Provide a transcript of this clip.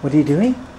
What are you doing?